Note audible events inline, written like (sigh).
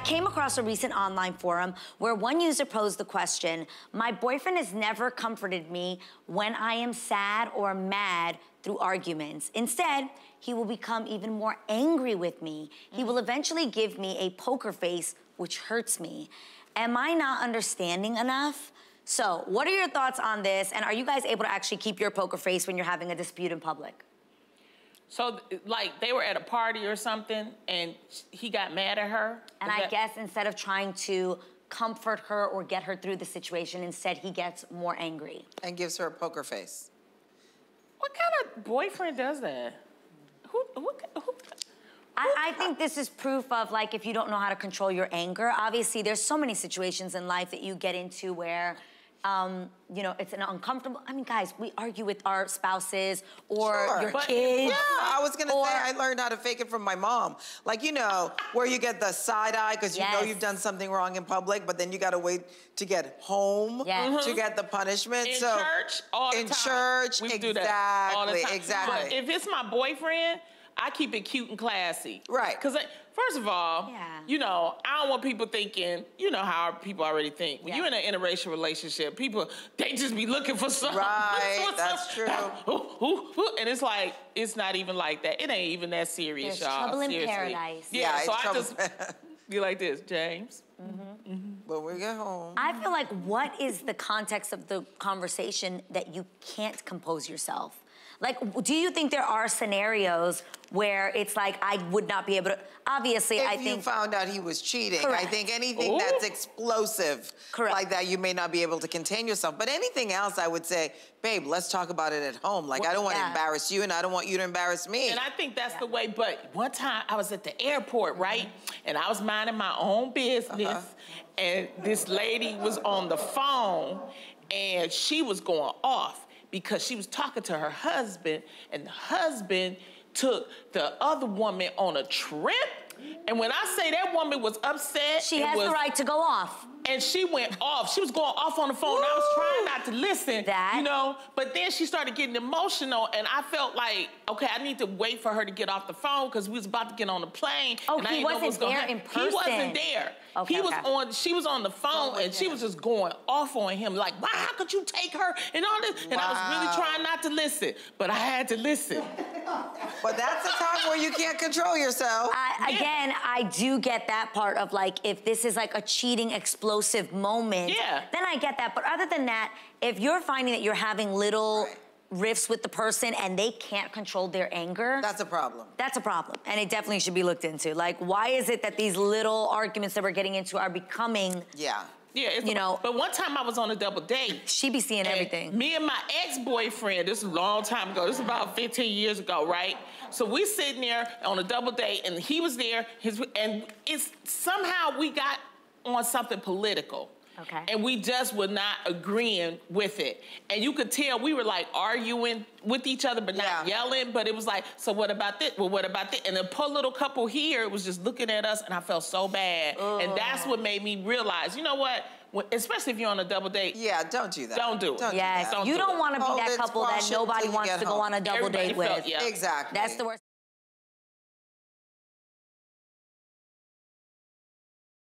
came across a recent online forum where one user posed the question, my boyfriend has never comforted me when I am sad or mad through arguments. Instead, he will become even more angry with me. He will eventually give me a poker face, which hurts me. Am I not understanding enough? So, what are your thoughts on this? And are you guys able to actually keep your poker face when you're having a dispute in public? So, like, they were at a party or something, and he got mad at her. And I that... guess instead of trying to comfort her or get her through the situation, instead he gets more angry and gives her a poker face. What kind of boyfriend does that? Who? Who? who I, I, think this is proof of like if you don't know how to control your anger. Obviously, there's so many situations in life that you get into where um, you know, it's an uncomfortable. I mean, guys, we argue with our spouses or sure, your kids. Yeah, I was gonna or, say I learned how to fake it from my mom. Like you know, where you get the side eye because you yes. know you've done something wrong in public, but then you gotta wait to get home yes. mm -hmm. to get the punishment. In so church, all in the time. church, we exactly, exactly. But if it's my boyfriend I keep it cute and classy. Right. Because first of all, yeah. you know, I don't want people thinking, you know how people already think. When yeah. you're in an interracial relationship, people, they just be looking for something. Right, (laughs) that's true. and it's like, it's not even like that. It ain't even that serious, y'all. trouble in paradise. Yeah, yeah so I just (laughs) be like this, James. Mm -hmm. Mm -hmm. But we get home. I feel like what is the context of the conversation that you can't compose yourself? Like, do you think there are scenarios where it's like I would not be able to? Obviously, if I think. If you found out he was cheating, correct. I think anything Ooh. that's explosive correct. like that, you may not be able to contain yourself. But anything else, I would say, babe, let's talk about it at home. Like, well, I don't want yeah. to embarrass you, and I don't want you to embarrass me. And I think that's yeah. the way. But one time, I was at the airport, right, mm -hmm. and I was minding my own business, uh -huh. and this lady was on the phone, and she was going off because she was talking to her husband, and the husband took the other woman on a trip. And when I say that woman was upset, she has was, the right to go off and she went off. She was going off on the phone. I was trying not to listen, that. you know. But then she started getting emotional, and I felt like, okay, I need to wait for her to get off the phone because we was about to get on the plane. Oh, and he wasn't there in person. He wasn't there. Okay, he was okay. on. She was on the phone, and she was just going off on him, like, "Why? How could you take her?" and all this. And wow. I was really trying not to listen, but I had to listen. (laughs) But that's a time where you can't control yourself. I, again, I do get that part of like, if this is like a cheating explosion explosive moment, yeah. then I get that. But other than that, if you're finding that you're having little right. riffs with the person and they can't control their anger. That's a problem. That's a problem. And it definitely should be looked into. Like, why is it that these little arguments that we're getting into are becoming yeah. Yeah, you know. But one time I was on a double date. She be seeing everything. Me and my ex-boyfriend, this is a long time ago, this is about 15 years ago, right? So we sitting there on a double date and he was there, his and it's somehow we got on something political. Okay. And we just were not agreeing with it. And you could tell we were like arguing with each other, but not yeah. yelling. But it was like, so what about this? Well, what about this? And the poor little couple here was just looking at us, and I felt so bad. Ugh. And that's what made me realize, you know what? especially if you're on a double date. Yeah, don't do that. Don't do it. Don't yes, do don't you do not want to be that couple that nobody wants to go on a double Everybody date felt, with. Yeah. Exactly. That's the worst.